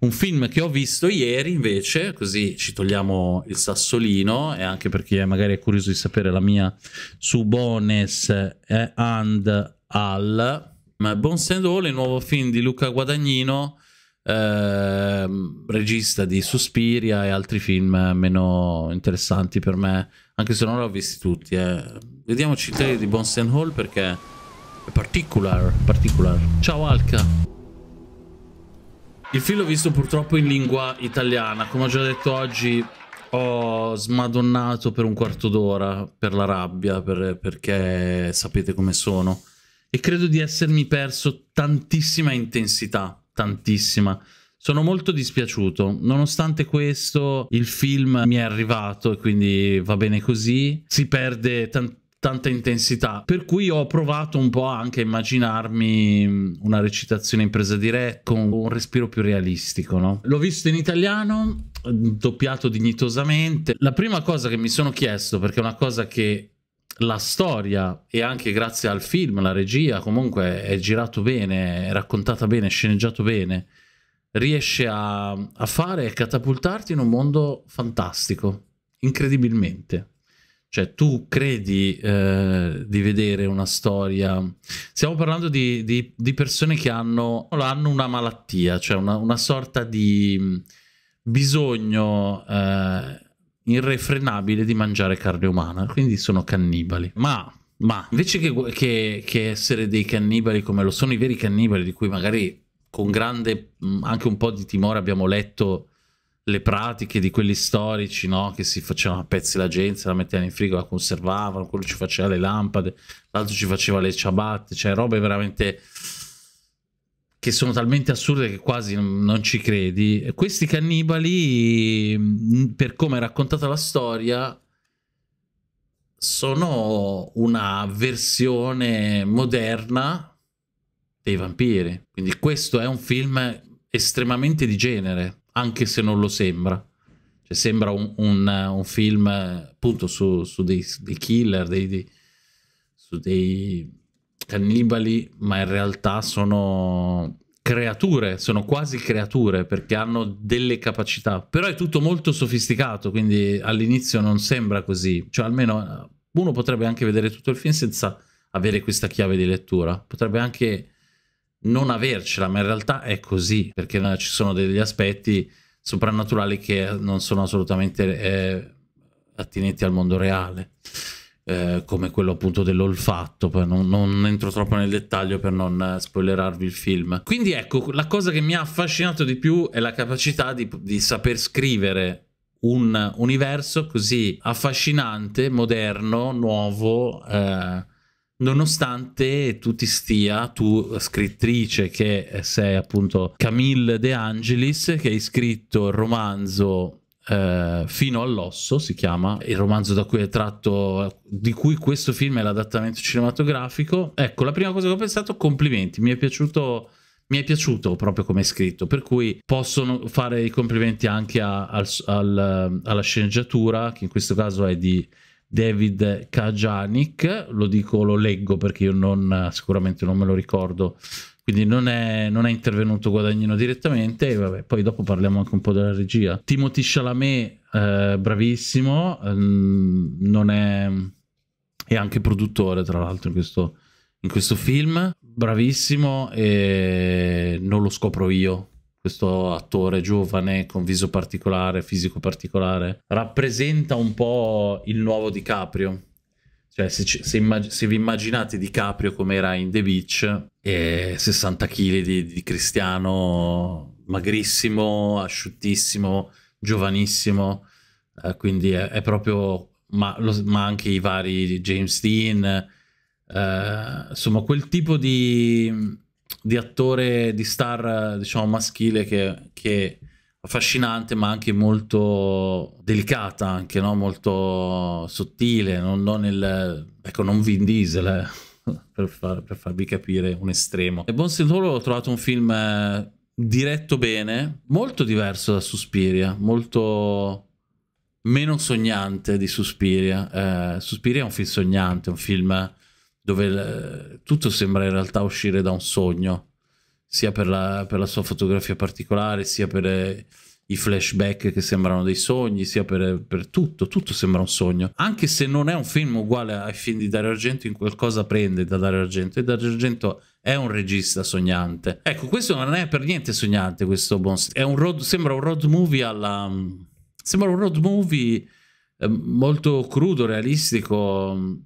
Un film che ho visto ieri invece, così ci togliamo il sassolino e anche per chi è magari è curioso di sapere la mia su Bones and Al. Bones and All, il nuovo film di Luca Guadagnino, eh, regista di Suspiria e altri film meno interessanti per me, anche se non l'ho visti tutti. Eh. Vediamoci i trailer di Bones and All perché è particular, particular. Ciao Alka! Il film l'ho visto purtroppo in lingua italiana, come ho già detto oggi ho smadonnato per un quarto d'ora per la rabbia, per, perché sapete come sono. E credo di essermi perso tantissima intensità, tantissima. Sono molto dispiaciuto, nonostante questo il film mi è arrivato e quindi va bene così, si perde tantissimo tanta intensità, per cui ho provato un po' anche a immaginarmi una recitazione in presa diretta con un respiro più realistico, no? L'ho visto in italiano, doppiato dignitosamente. La prima cosa che mi sono chiesto, perché è una cosa che la storia e anche grazie al film, la regia, comunque è girato bene, è raccontata bene, è sceneggiato bene, riesce a, a fare e catapultarti in un mondo fantastico, incredibilmente. Cioè, tu credi eh, di vedere una storia. Stiamo parlando di, di, di persone che hanno, hanno, una malattia, cioè una, una sorta di bisogno eh, irrefrenabile di mangiare carne umana. Quindi sono cannibali. Ma, ma invece che, che, che essere dei cannibali come lo sono i veri cannibali, di cui magari con grande anche un po' di timore abbiamo letto le pratiche di quelli storici, no? Che si facevano a pezzi la gente, la mettevano in frigo, la conservavano, quello ci faceva le lampade, l'altro ci faceva le ciabatte, cioè robe veramente che sono talmente assurde che quasi non ci credi. Questi cannibali, per come è raccontata la storia, sono una versione moderna dei vampiri. Quindi questo è un film estremamente di genere anche se non lo sembra. Cioè, sembra un, un, un film appunto su, su dei, dei, killer, dei, dei, su dei cannibali, ma in realtà sono creature, sono quasi creature perché hanno delle capacità. Però è tutto molto sofisticato, quindi all'inizio non sembra così. Cioè, almeno uno potrebbe anche vedere tutto il film senza avere questa chiave di lettura. Potrebbe anche non avercela, ma in realtà è così, perché ci sono degli aspetti soprannaturali che non sono assolutamente eh, attinenti al mondo reale, eh, come quello appunto dell'olfatto, non, non, entro troppo nel dettaglio per non spoilerarvi il film. Quindi ecco, la cosa che mi ha affascinato di più è la capacità di, di saper scrivere un universo così affascinante, moderno, nuovo, eh, nonostante tu ti stia, tu scrittrice che sei appunto Camille De Angelis, che hai scritto il romanzo eh, Fino all'osso, si chiama, il romanzo da cui è tratto, di cui questo film è l'adattamento cinematografico. Ecco, la prima cosa che ho pensato, complimenti, mi è piaciuto mi è piaciuto proprio come è scritto, per cui posso fare i complimenti anche a, al, al, alla sceneggiatura, che in questo caso è di David Kajanik, lo dico, lo leggo perché io non, sicuramente non me lo ricordo, quindi non è, non è intervenuto Guadagnino direttamente, e vabbè, poi dopo parliamo anche un po' della regia. Timothy Chalamet, eh, bravissimo, ehm, non è, è anche produttore tra l'altro in questo, in questo film, bravissimo e non lo scopro io, questo attore giovane con viso particolare, fisico particolare, rappresenta un po' il nuovo DiCaprio. Cioè, se, se, immag se vi immaginate DiCaprio come era in The Beach, e 60 kg di, di cristiano, magrissimo, asciuttissimo, giovanissimo, eh, quindi è, è proprio, ma, lo, ma, anche i vari James Dean, eh, insomma, quel tipo di di attore, di star, diciamo, maschile che, che affascinante, ma anche molto delicata, anche, no? Molto sottile, non, non il... Ecco, non Vin Diesel, eh, per, far, per, farvi capire un estremo. E Bon Sentoro ho trovato un film eh, diretto bene, molto diverso da Suspiria, molto meno sognante di Suspiria. Eh, Suspiria è un film sognante, un film dove tutto sembra in realtà uscire da un sogno. sia per la, per la sua fotografia particolare, sia per eh, i flashback che sembrano dei sogni, sia per, per, tutto, tutto sembra un sogno. Anche se non è un film uguale ai film di Dario Argento, in qualcosa prende da Dario Argento. E Dario Argento è un regista sognante. Ecco, questo non è per niente sognante, questo Bones. È un road, sembra un road movie alla... Sembra un road movie eh, molto crudo, realistico,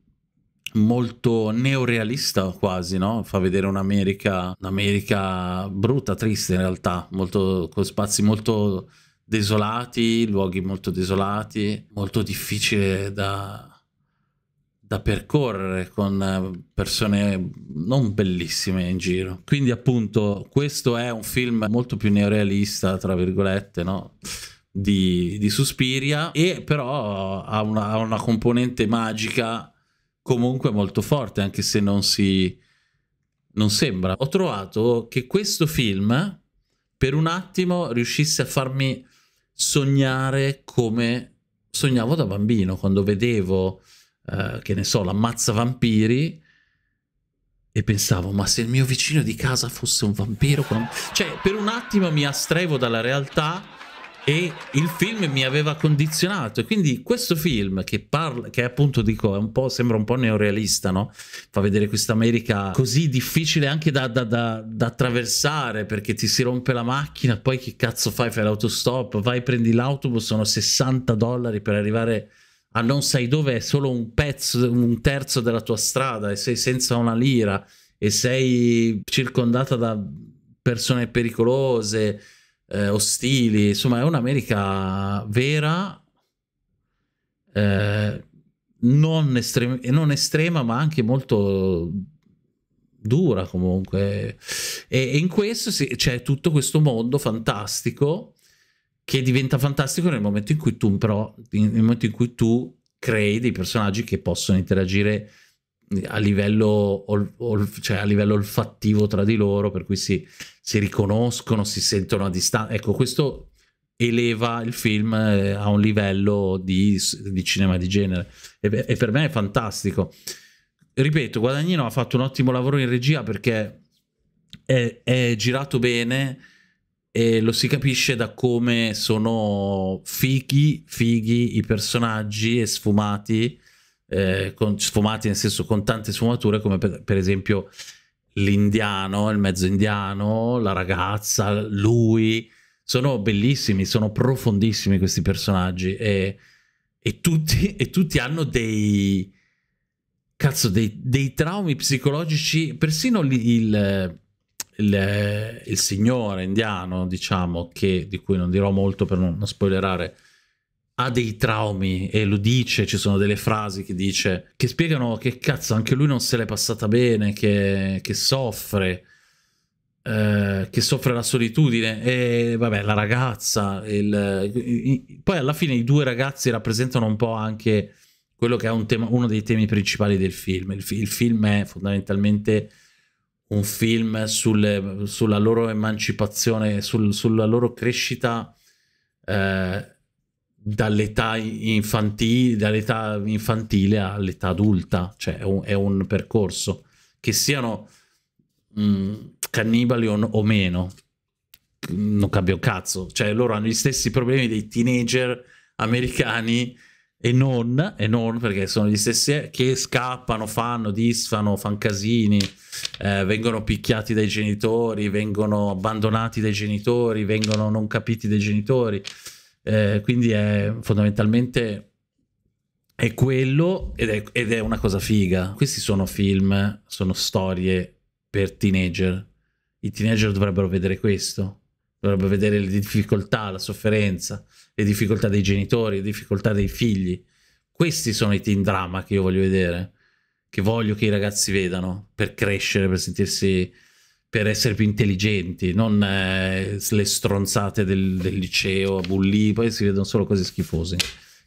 molto neorealista quasi, no? Fa vedere un'America, un'America brutta, triste in realtà, molto, con spazi molto desolati, luoghi molto desolati, molto difficile da, da percorrere con persone non bellissime in giro. Quindi appunto questo è un film molto più neorealista, tra virgolette, no? Di, di Suspiria e però ha una, ha una componente magica comunque molto forte, anche se non si... non sembra. Ho trovato che questo film per un attimo riuscisse a farmi sognare come sognavo da bambino, quando vedevo, eh, che ne so, l'ammazza vampiri e pensavo, ma se il mio vicino di casa fosse un vampiro... Cioè, per un attimo mi astraevo dalla realtà e il film mi aveva condizionato e quindi questo film che parla che appunto dico un sembra un po' neorealista no? fa vedere questa America così difficile anche da, da, da, da, attraversare perché ti si rompe la macchina poi che cazzo fai fai l'autostop vai prendi l'autobus sono 60 dollari per arrivare a non sai dove è solo un pezzo un terzo della tua strada e sei senza una lira e sei circondata da persone pericolose eh, ostili, insomma è un'America vera, eh, non, estrema, non estrema ma anche molto dura comunque. E, e in questo c'è tutto questo mondo fantastico che diventa fantastico nel momento in cui tu però nel momento in cui tu crei dei personaggi che possono interagire a livello, ol, ol, cioè a livello olfattivo tra di loro, per cui si, si riconoscono, si sentono a distanza. Ecco, questo eleva il film eh, a un livello di, di cinema di genere e, e, per me è fantastico. Ripeto, Guadagnino ha fatto un ottimo lavoro in regia perché è, è girato bene e lo si capisce da come sono fighi, fighi i personaggi e sfumati eh, con, sfumati nel senso con tante sfumature come per, per esempio l'indiano, il mezzo indiano, la ragazza, lui, sono bellissimi, sono profondissimi questi personaggi e, e, tutti, e tutti, hanno dei, cazzo, dei, dei traumi psicologici, persino il, il, il, il, signore indiano, diciamo, che, di cui non dirò molto per non, non spoilerare, ha dei traumi e lo dice, ci sono delle frasi che dice, che spiegano che cazzo anche lui non se l'è passata bene, che, che soffre, eh, che soffre la solitudine e vabbè la ragazza, il, i, poi alla fine i due ragazzi rappresentano un po' anche quello che è un tema, uno dei temi principali del film. Il, il film è fondamentalmente un film sulle, sulla loro emancipazione, sul, sulla loro crescita. Eh, dall'età infantile, dall'età infantile all'età adulta, cioè è un, è un percorso, che siano mh, mm, cannibali o, o, meno, non cambia un cazzo, cioè loro hanno gli stessi problemi dei teenager americani e non, e non perché sono gli stessi che scappano, fanno, disfano, fanno casini, eh, vengono picchiati dai genitori, vengono abbandonati dai genitori, vengono non capiti dai genitori eh, quindi è fondamentalmente è quello ed è, ed è, una cosa figa. Questi sono film, sono storie per teenager. I teenager dovrebbero vedere questo, dovrebbero vedere le difficoltà, la sofferenza, le difficoltà dei genitori, le difficoltà dei figli. Questi sono i teen drama che io voglio vedere, che voglio che i ragazzi vedano per crescere, per sentirsi per essere più intelligenti, non eh, le stronzate del, del, liceo a bulli, poi si vedono solo cose schifose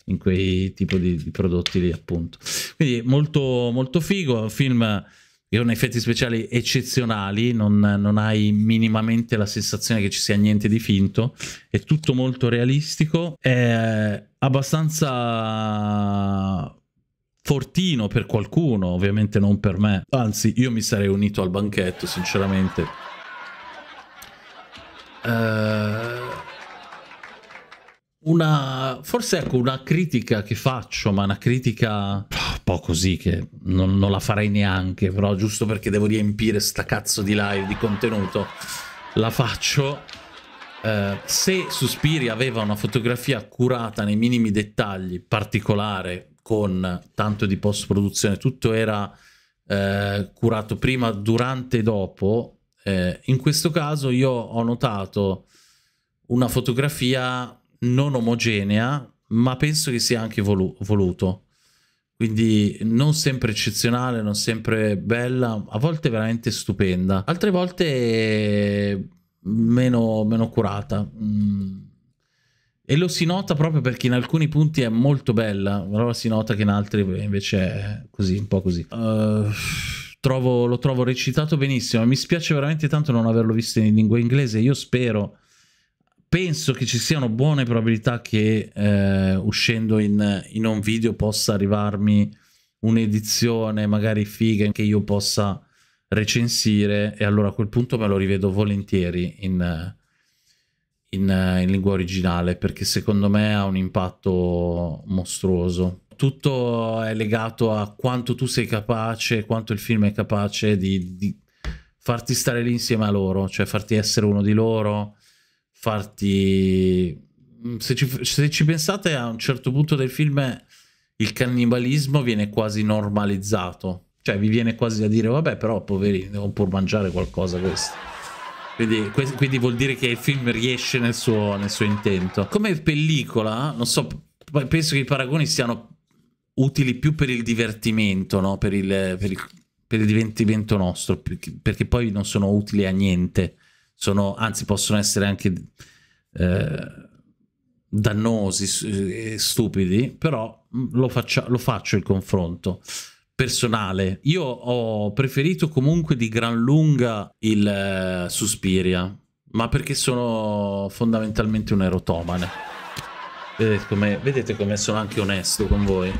in quei tipi di, di, prodotti lì appunto. Quindi molto, molto figo, un film con effetti speciali eccezionali, non, non, hai minimamente la sensazione che ci sia niente di finto, è tutto molto realistico, è abbastanza fortino per qualcuno, ovviamente non per me. Anzi, io mi sarei unito al banchetto, sinceramente. Uh, una, forse ecco una critica che faccio, ma una critica un po' così che non, non, la farei neanche, però giusto perché devo riempire sta cazzo di live di contenuto, la faccio. Uh, se Suspiri aveva una fotografia curata nei minimi dettagli, particolare, con tanto di post produzione, tutto era uh, curato prima, durante e dopo, uh, in questo caso io ho notato una fotografia non omogenea, ma penso che sia anche volu voluto. Quindi non sempre eccezionale, non sempre bella, a volte veramente stupenda, altre volte meno, meno curata. Mm. E lo si nota proprio perché in alcuni punti è molto bella, però si nota che in altri invece è così, un po' così. Uh, trovo, lo trovo recitato benissimo. Mi spiace veramente tanto non averlo visto in lingua inglese. Io spero penso che ci siano buone probabilità che eh, uscendo in, in un video possa arrivarmi un'edizione magari figa che io possa recensire e allora a quel punto me lo rivedo volentieri in, in, in lingua originale perché secondo me ha un impatto mostruoso. Tutto è legato a quanto tu sei capace, quanto il film è capace di, di farti stare lì insieme a loro, cioè farti essere uno di loro, farti... Mm, se ci, se ci pensate a un certo punto del film il cannibalismo viene quasi normalizzato, cioè vi viene quasi a dire vabbè però poverini devono pur mangiare qualcosa questo. Quindi, quindi, vuol dire che il film riesce nel suo, nel suo intento. Come pellicola, non so, penso che i paragoni siano utili più per il divertimento, no? per, il, per, il, per il divertimento nostro, perché poi non sono utili a niente sono, anzi possono essere anche eh, dannosi stupidi, però mm, lo, faccia, lo faccio il confronto personale. Io ho preferito comunque di gran lunga il eh, Suspiria, ma perché sono fondamentalmente un erotomane. Vedete come, vedete come sono anche onesto con voi.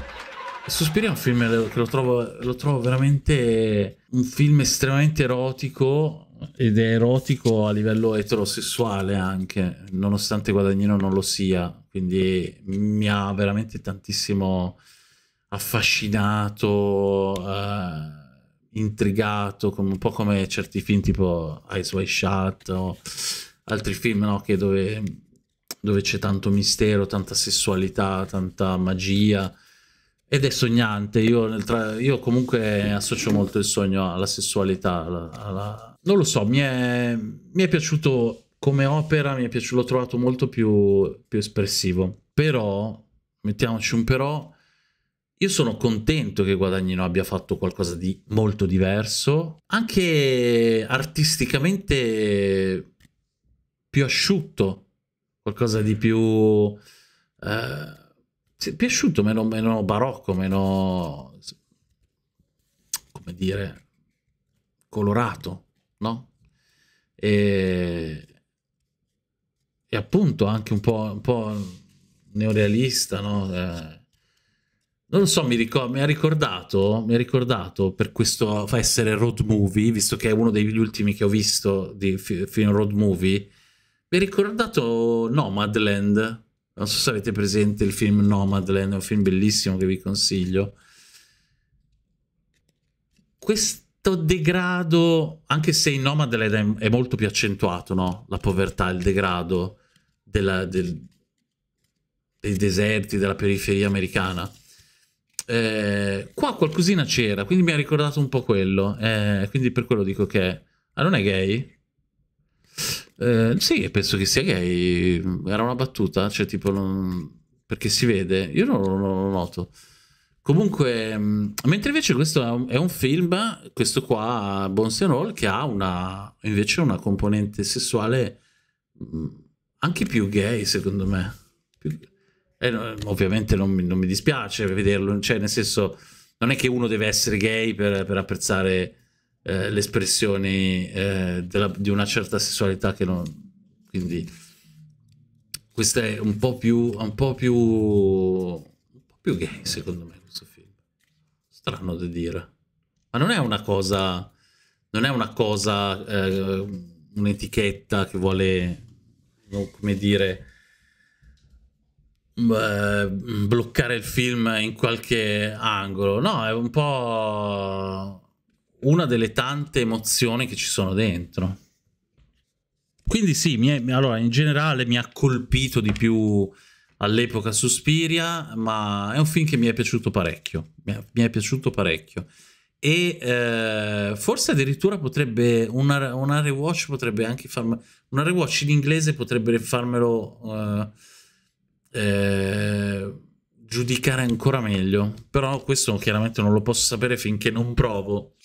Suspiria è un film che lo trovo, lo trovo veramente un film estremamente erotico ed è erotico a livello eterosessuale anche, nonostante Guadagnino non lo sia, quindi mi ha veramente tantissimo affascinato, eh, intrigato, come, un po' come certi film tipo Eyes Wide Shut o altri film no, che dove, dove c'è tanto mistero, tanta sessualità, tanta magia ed è sognante. Io. Io, comunque associo molto il sogno alla sessualità. Alla, alla... Non lo so, mi è... mi è, piaciuto come opera, mi è piaciuto, l'ho trovato molto più, più espressivo. Però, mettiamoci un però, io sono contento che Guadagnino abbia fatto qualcosa di molto diverso, anche artisticamente più asciutto, qualcosa di più... Eh piaciuto, meno, meno barocco, meno, come dire, colorato, no? E, e appunto anche un po', un po neorealista, no? Eh, non so, mi, ricor- mi, ha ricordato, mi ha ricordato per questo fa essere road movie, visto che è uno degli ultimi che ho visto di fi- film road movie, mi ha ricordato Nomadland, non so se avete presente il film Nomadland, è un film bellissimo che vi consiglio. Questo degrado, anche se in Nomadland è molto più accentuato, no? La povertà, il degrado della, del, dei deserti, della periferia americana. Eh, qua qualcosina c'era, quindi mi ha ricordato un po' quello. Eh, quindi per quello dico che... Ah, non è gay? Eh, sì, penso che sia gay. Era una battuta, cioè tipo, non... perché si vede. Io non, non, lo noto. Comunque, mm, mentre invece questo è un, film, questo qua, Bones and Roll, che ha una, invece una componente sessuale mm, anche più gay, secondo me. Più... Eh, ovviamente non non mi, dispiace vederlo, cioè nel senso, non è che uno deve essere gay per, per apprezzare eh, le espressioni eh, della, di una certa sessualità che non... Quindi questo è un po' più, un po' più, un po' più gay secondo me questo film. Strano da dire. Ma non è una cosa, non è una cosa, eh, un'etichetta che vuole come dire, bloccare il film in qualche angolo. No, è un po' una delle tante emozioni che ci sono dentro. Quindi sì, è, allora in generale mi ha colpito di più all'epoca Suspiria, ma è un film che mi è piaciuto parecchio. Mi è, mi è piaciuto parecchio. E eh, forse addirittura potrebbe una, una rewatch potrebbe anche farmi una rewatch in inglese potrebbe farmelo uh, eh, giudicare ancora meglio. Però questo chiaramente non lo posso sapere finché non provo.